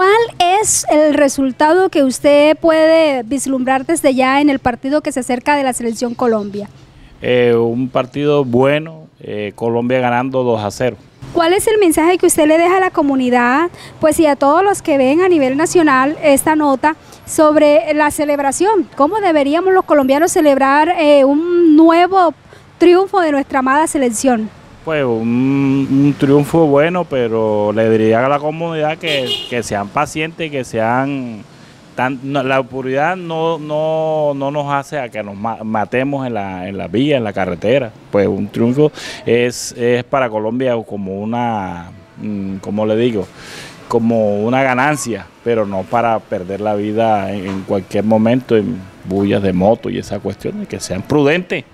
¿Cuál es el resultado que usted puede vislumbrar desde ya en el partido que se acerca de la selección Colombia? Eh, un partido bueno, eh, Colombia ganando 2 a 0. ¿Cuál es el mensaje que usted le deja a la comunidad, pues y a todos los que ven a nivel nacional esta nota sobre la celebración? ¿Cómo deberíamos los colombianos celebrar eh, un nuevo triunfo de nuestra amada selección? Pues un, triunfo bueno, pero le diría a la comunidad que, sean pacientes, que sean... la oscuridad no, no, no, nos hace a que nos matemos en la, en la vía, en la carretera. Pues un triunfo es, es para Colombia como una, mm, como le digo, como una ganancia, pero no para perder la vida en, cualquier momento en bullas de moto y esa cuestión, que sean prudentes.